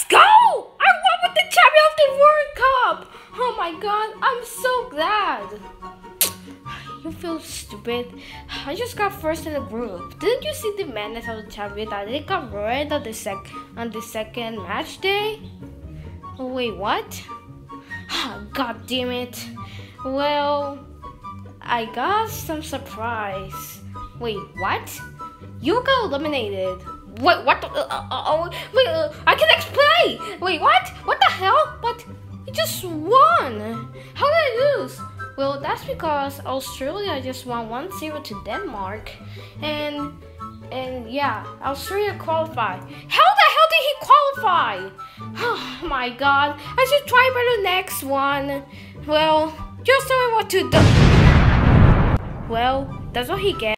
Let's go! I won with the champion of the World Cup! Oh my god, I'm so glad. You feel stupid. I just got first in the group. Didn't you see the madness of the champion that they got ruined on the sec on the second match day? Oh, wait, what? God damn it. Well, I got some surprise. Wait, what? You got eliminated. Wait, what? The, uh, uh, oh, wait, uh, I can explain. Wait, what? What the hell? But you just won. How did I lose? Well, that's because Australia just won 1-0 to Denmark, and and yeah, Australia qualified. How the hell did he qualify? Oh my God! I should try for the next one. Well, just tell me what to do. Well, that's what he gets.